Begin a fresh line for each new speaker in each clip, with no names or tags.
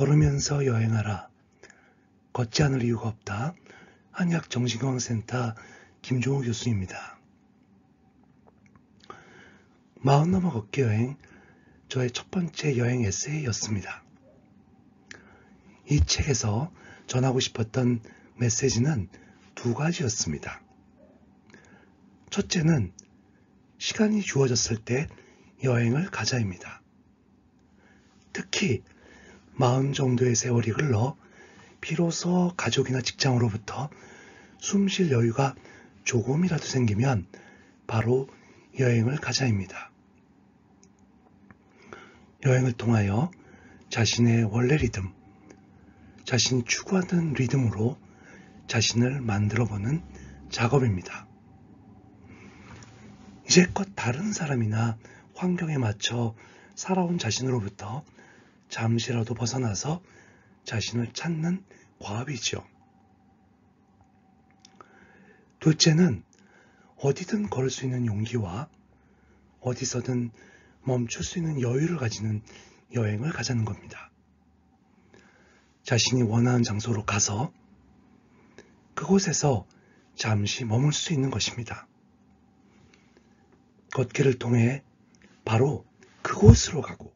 걸으면서 여행하라. 걷지 않을 이유가 없다. 한약 정신건강센터 김종우 교수입니다. 마흔 넘어 걷기 여행 저의 첫 번째 여행 에세이였습니다. 이 책에서 전하고 싶었던 메시지는 두 가지였습니다. 첫째는 시간이 주어졌을 때 여행을 가자입니다. 특히 마흔 정도의 세월이 흘러 비로소 가족이나 직장으로부터 숨 쉴 여유가 조금이라도 생기면 바로 여행을 가자입니다. 여행을 통하여 자신의 원래 리듬, 자신이 추구하는 리듬으로 자신을 만들어 보는 작업입니다. 이제껏 다른 사람이나 환경에 맞춰 살아온 자신으로부터 잠시라도 벗어나서 자신을 찾는 과업이지요. 둘째는 어디든 걸을 수 있는 용기와 어디서든 멈출 수 있는 여유를 가지는 여행을 가자는 겁니다. 자신이 원하는 장소로 가서 그곳에서 잠시 머물 수 있는 것입니다. 걷기를 통해 바로 그곳으로 가고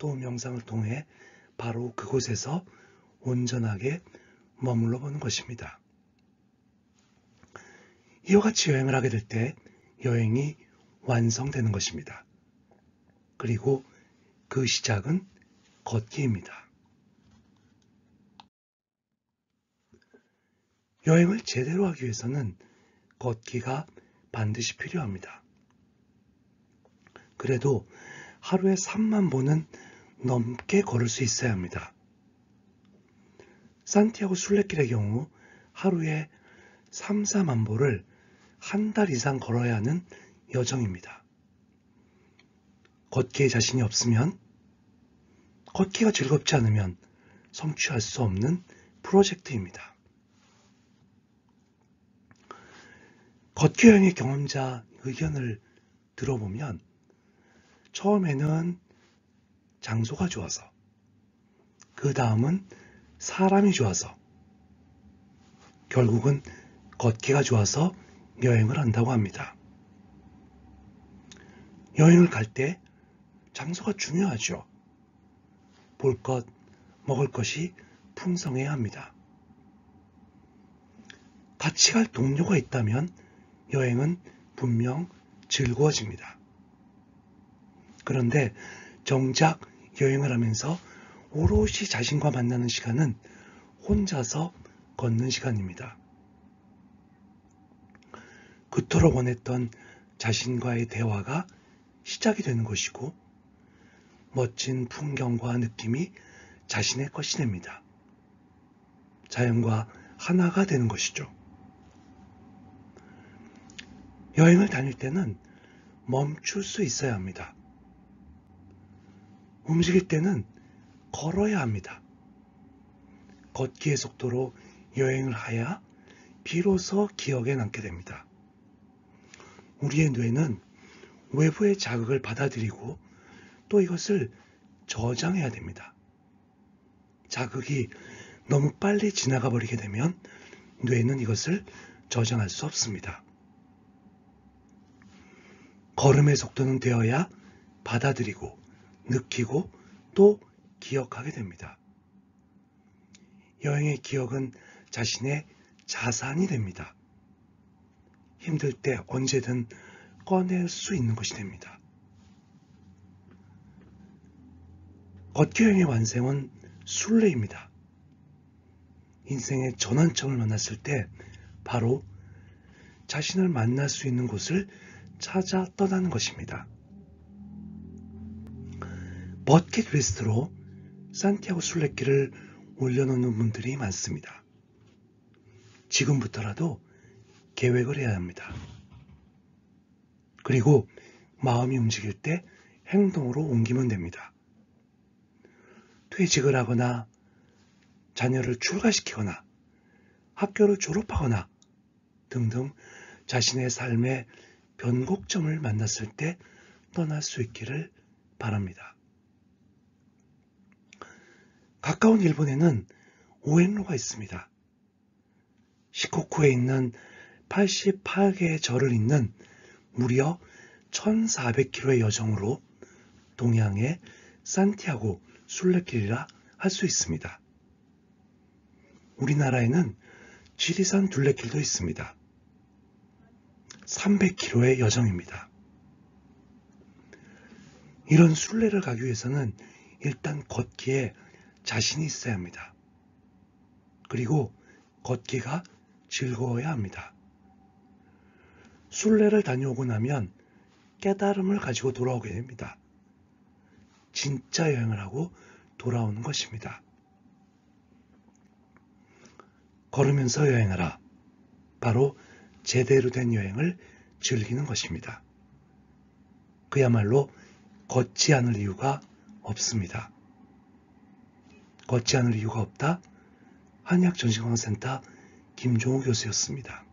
또 명상을 통해 바로 그곳에서 온전하게 머물러 보는 것입니다. 이와 같이 여행을 하게 될 때 여행이 완성되는 것입니다. 그리고 그 시작은 걷기입니다. 여행을 제대로 하기 위해서는 걷기가 반드시 필요합니다. 그래도 하루에 3만 보는 넘게 걸을 수 있어야 합니다. 산티아고 순례길의 경우 하루에 3, 4만 보를 한 달 이상 걸어야 하는 여정입니다. 걷기에 자신이 없으면, 걷기가 즐겁지 않으면 성취할 수 없는 프로젝트입니다. 걷기 여행의 경험자 의견을 들어보면 처음에는 장소가 좋아서 그 다음은 사람이 좋아서 결국은 걷기가 좋아서 여행을 한다고 합니다. 여행을 갈 때 장소가 중요하죠. 볼 것, 먹을 것이 풍성해야 합니다. 같이 갈 동료가 있다면 여행은 분명 즐거워집니다. 그런데 정작 여행을 하면서 오롯이 자신과 만나는 시간은 혼자서 걷는 시간입니다. 그토록 원했던 자신과의 대화가 시작이 되는 것이고 멋진 풍경과 느낌이 자신의 것이 됩니다. 자연과 하나가 되는 것이죠. 여행을 다닐 때는 멈출 수 있어야 합니다. 움직일 때는 걸어야 합니다. 걷기의 속도로 여행을 하야 비로소 기억에 남게 됩니다. 우리의 뇌는 외부의 자극을 받아들이고 또 이것을 저장해야 됩니다. 자극이 너무 빨리 지나가 버리게 되면 뇌는 이것을 저장할 수 없습니다. 걸음의 속도는 되어야 받아들이고 느끼고 또 기억하게 됩니다. 여행의 기억은 자신의 자산이 됩니다. 힘들 때 언제든 꺼낼 수 있는 것이 됩니다. 걷기 여행의 완성은 순례입니다. 인생의 전환점을 만났을 때 바로 자신을 만날 수 있는 곳을 찾아 떠나는 것입니다. 버킷 리스트로 산티아고 순례길을 올려놓는 분들이 많습니다. 지금부터라도 계획을 해야 합니다. 그리고 마음이 움직일 때 행동으로 옮기면 됩니다. 퇴직을 하거나 자녀를 출가시키거나 학교를 졸업하거나 등등 자신의 삶의 변곡점을 만났을 때 떠날 수 있기를 바랍니다. 가까운 일본에는 오엔로가 있습니다. 시코쿠에 있는 88개의 절을 잇는 무려 1400km의 여정으로 동양의 산티아고 순례길이라 할 수 있습니다. 우리나라에는 지리산 둘레길도 있습니다. 300km의 여정입니다. 이런 순례를 가기 위해서는 일단 걷기에 자신이 있어야 합니다. 그리고 걷기가 즐거워야 합니다. 순례를 다녀오고 나면 깨달음을 가지고 돌아오게 됩니다. 진짜 여행을 하고 돌아오는 것입니다. 걸으면서 여행하라. 바로 제대로 된 여행을 즐기는 것입니다. 그야말로 걷지 않을 이유가 없습니다. 걷지 않을 이유가 없다? 한약정신건강센터 김종우 교수였습니다.